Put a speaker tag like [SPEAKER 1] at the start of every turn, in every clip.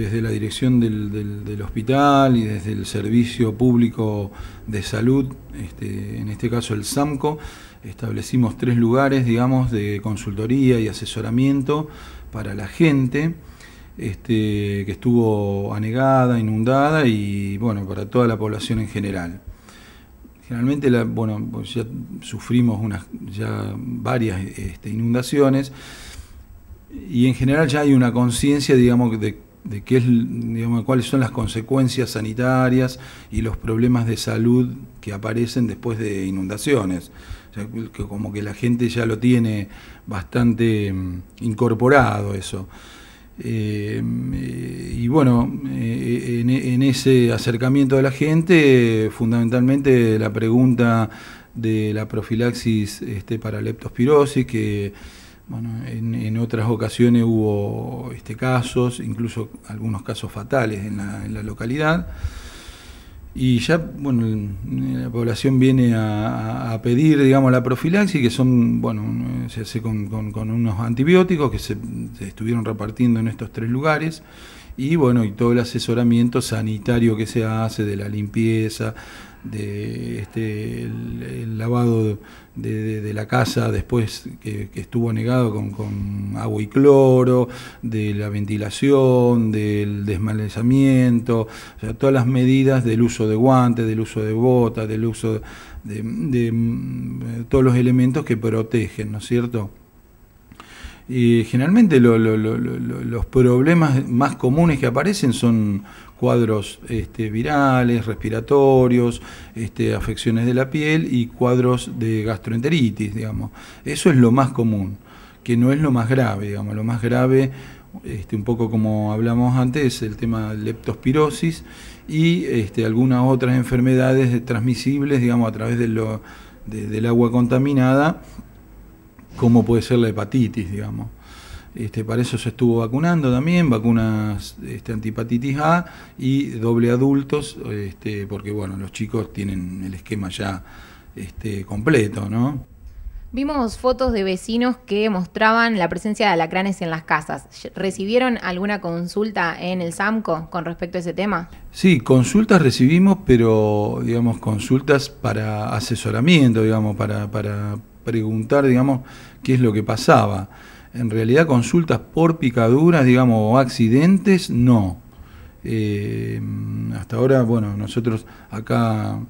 [SPEAKER 1] desde la dirección del, hospital y desde el Servicio Público de Salud, este, en este caso el SAMCO, establecimos tres lugares, digamos, de consultoría y asesoramiento para la gente. Este, que estuvo anegada, inundada y bueno, para toda la población en general. Generalmente, bueno, pues ya sufrimos ya varias este, inundaciones y en general ya hay una conciencia, digamos, de, de qué es, digamos, cuáles son las consecuencias sanitarias y los problemas de salud que aparecen después de inundaciones. que como que la gente ya lo tiene bastante mm, incorporado eso. Eh, y bueno, eh, en, ese acercamiento de la gente, fundamentalmente la pregunta de la profilaxis este, para leptospirosis, que bueno, en, otras ocasiones hubo este, casos, incluso algunos casos fatales en la, en la localidad. Y ya, bueno, la población viene a, pedir, digamos, la profilaxis, que son, bueno, se hace con, unos antibióticos que se, estuvieron repartiendo en estos tres lugares, y bueno, y todo el asesoramiento sanitario que se hace de la limpieza, de este, lavado de, la casa después que, estuvo negado con, agua y cloro, de la ventilación, del desmalezamiento, o sea, todas las medidas del uso de guantes, del uso de botas, del uso de, mm, todos los elementos que protegen, ¿no es cierto? Y generalmente los problemas más comunes que aparecen son cuadros este, virales, respiratorios, este, afecciones de la piel y cuadros de gastroenteritis, digamos. Eso es lo más común, que no es lo más grave, digamos. Lo más grave, este, un poco como hablamos antes, es el tema de leptospirosis y algunas otras enfermedades transmisibles, digamos, a través de lo, del agua contaminada como puede ser la hepatitis, digamos. Este, para eso se estuvo vacunando también, vacunas este, antipatitis A y doble adultos, este, porque bueno, los chicos tienen el esquema ya este, completo, ¿no?
[SPEAKER 2] Vimos fotos de vecinos que mostraban la presencia de alacranes en las casas. ¿Recibieron alguna consulta en el SAMCO con respecto a ese tema?
[SPEAKER 1] Sí, consultas recibimos, pero digamos consultas para asesoramiento, digamos, para, para preguntar, digamos, qué es lo que pasaba. En realidad consultas por picaduras, digamos, o accidentes, no. Eh, hasta ahora, bueno, nosotros acá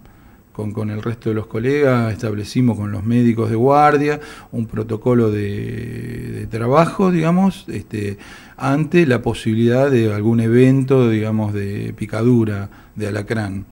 [SPEAKER 1] con, el resto de los colegas establecimos con los médicos de guardia un protocolo de, de trabajo, digamos, este, ante la posibilidad de algún evento, digamos, de picadura de alacrán.